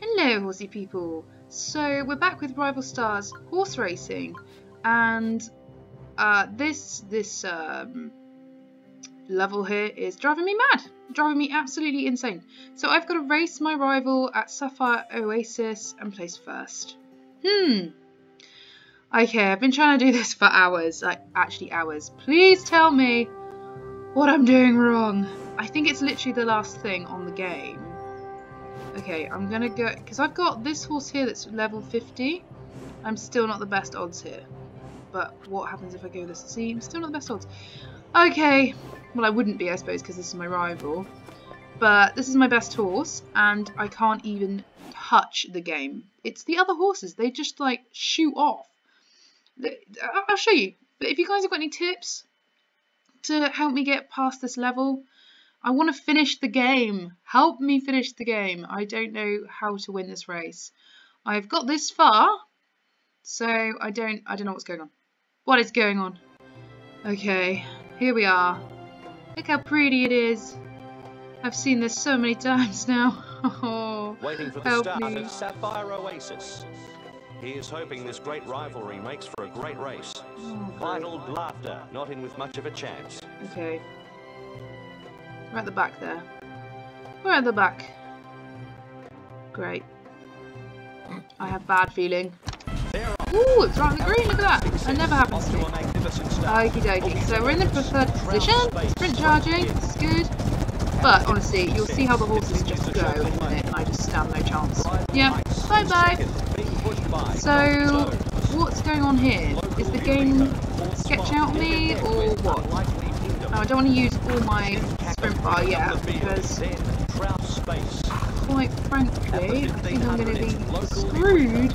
Hello, horsey people. So we're back with Rival Stars horse racing, and uh, this this um, level here is driving me mad, driving me absolutely insane. So I've got to race my rival at Sapphire Oasis and place first. Hmm. Okay, I've been trying to do this for hours, like actually hours. Please tell me what I'm doing wrong. I think it's literally the last thing on the game. Okay, I'm gonna go, because I've got this horse here that's level 50. I'm still not the best odds here. But what happens if I go this? See, I'm still not the best odds. Okay, well I wouldn't be I suppose because this is my rival. But this is my best horse and I can't even touch the game. It's the other horses, they just like shoot off. I'll show you. But if you guys have got any tips to help me get past this level, I want to finish the game. Help me finish the game. I don't know how to win this race. I've got this far, so I don't I don't know what's going on. What is going on? Okay, here we are. Look how pretty it is. I've seen this so many times now. Oh, Waiting for the help start me. of Sapphire Oasis. He is hoping this great rivalry makes for a great race. Oh, Vital Laughter, not in with much of a chance. Okay. At the back there. We're at the back. Great. I have bad feeling. Ooh, it's right on the green, look at that. That never happens to me. Okie dokie. So we're in the preferred position. Sprint charging, it's good. But honestly, you'll see how the horses just go in a minute and I just stand no chance. Yeah, bye bye. So, what's going on here? Is the game sketching out me or what? Now, I don't want to use all my sprint bar yet because, Space. quite frankly, I think I'm going to be screwed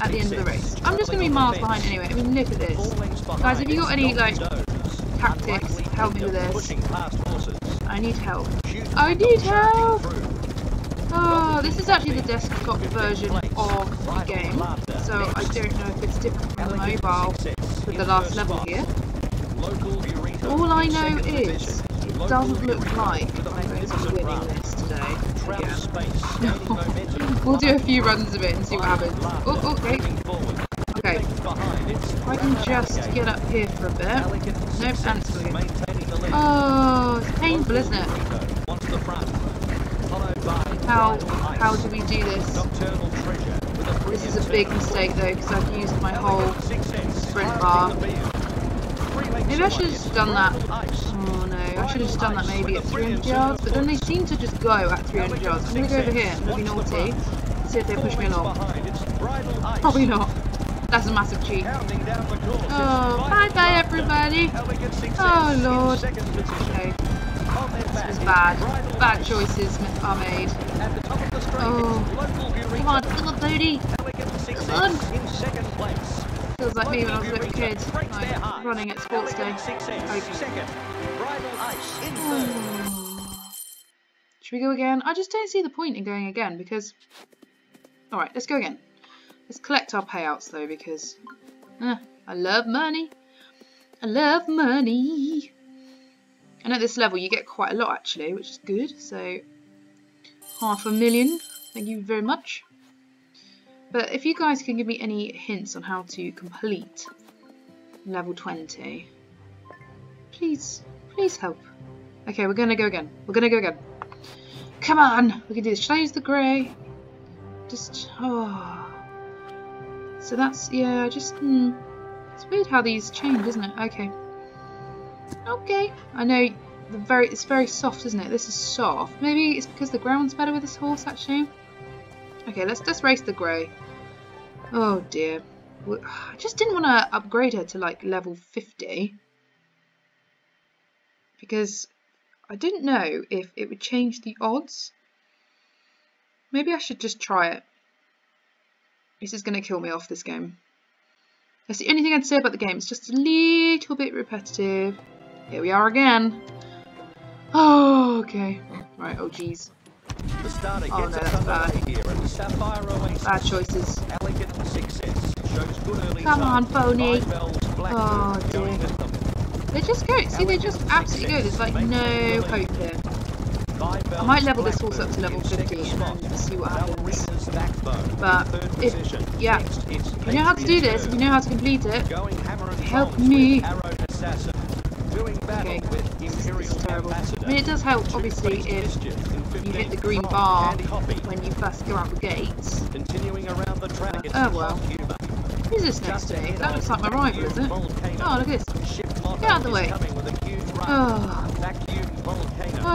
at the end of the race. I'm just going to be miles behind anyway. I mean, look at this. Guys, have you got any, like, tactics? Help me with this. Pushing past horses. I need help. I need help! Oh, this is actually the desktop version of the game, so I don't know if it's different from the mobile with the last level here. All I know is doesn't look like I'm going to be winning this today. We'll do a few runs of it and see what happens. Oh, oh, okay. Okay. If I can just get up here for a bit. Nope, and it's still good. Oh, it's painful, isn't it? How how do we do this? This is a big mistake though, because I've used my whole sprint bar. Maybe I should have just done that. Oh no, I should have just done that maybe at 300 yards, but then they seem to just go at 300 yards. I'm gonna go over here, I'm be naughty, see if they push me along. Probably not. That's a massive cheat. Oh, bye bye everybody. Oh lord. Okay, this was bad. Bad choices are made. Oh, come on, come on, Bodie. Come on. Feels like me when I was a little kid, like running at sports day. Should we go again? I just don't see the point in going again because... Alright, let's go again. Let's collect our payouts though because... eh, I love money. I love money. And at this level you get quite a lot actually, which is good. So, half a million. Thank you very much. But if you guys can give me any hints on how to complete level 20, please, please help. Okay, we're gonna go again. We're gonna go again. Come on, we can do this. Should I use the grey? Just, oh. So that's, yeah, I just, hmm. It's weird how these change, isn't it? Okay. Okay. I know the very, it's very soft, isn't it? This is soft. Maybe it's because the ground's better with this horse, actually. Okay, let's just race the grey. Oh dear. I just didn't want to upgrade her to like level 50. Because I didn't know if it would change the odds. Maybe I should just try it. This is going to kill me off this game. That's the only thing I'd say about the game. It's just a little bit repetitive. Here we are again. Oh, okay. Right, oh geez. The starter Oh, gets no, that's bad. here at the Sapphire Oasis. Bad choices. Elegant success. Shows good early Come on, phony. pony. Five bells, Oh, dear. They just go. See, they just absolutely go. There's like no hope here. I might level this horse up to level 50 and see what happens. But if, yeah, if you know how to do this, if you know how to complete it, help me. Okay, this is terrible. I mean, it does help, obviously, if you hit the green bar when you first go out the gates. Continuing around the track, it's Oh well. Who's this next to me? That looks like my rival, is it? Oh, look at this. Get out of the way. Oh,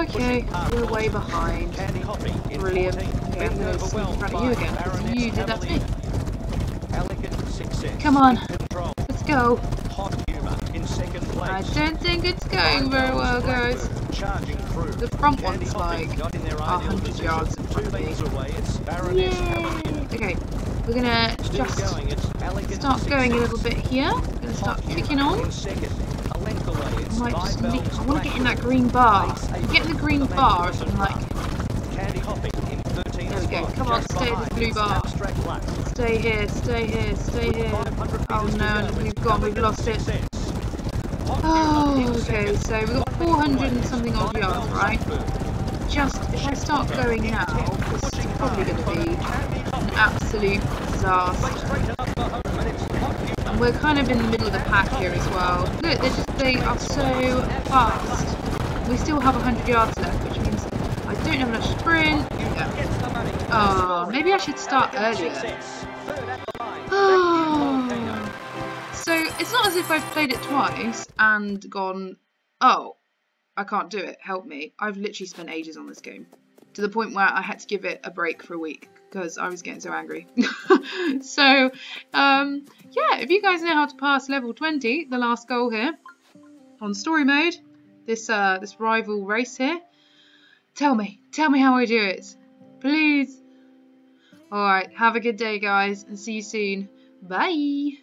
okay, we're way behind. Brilliant. Okay, I'm going to sneak in front of you again, because you did that to me. Come on, let's go. I don't think it's going very well, guys. The front one's like 100 yards in front of me. Yay! Okay, we're gonna just start going a little bit here. Gonna start kicking on. I might just nick, I want to get in that green bar. Get in the green bar and like, there we go. Come on, stay in the blue bar. Stay here, stay here, stay here. Oh no, we've gone, we've lost it. Oh, okay, so we've got 400 and something odd yards, right? Just, if I start going now, this is probably going to be an absolute disaster. And we're kind of in the middle of the pack here as well. Look, they're just, they are so fast. We still have 100 yards left, which means I don't have enough sprint. Oh, maybe I should start earlier. So it's not as if I've played it twice and gone, oh, I can't do it, help me. I've literally spent ages on this game. To the point where I had to give it a break for a week because I was getting so angry. so, um, yeah, if you guys know how to pass level 20, the last goal here, on story mode, this, uh, this rival race here, tell me, tell me how I do it. Please. Alright, have a good day guys and see you soon. Bye.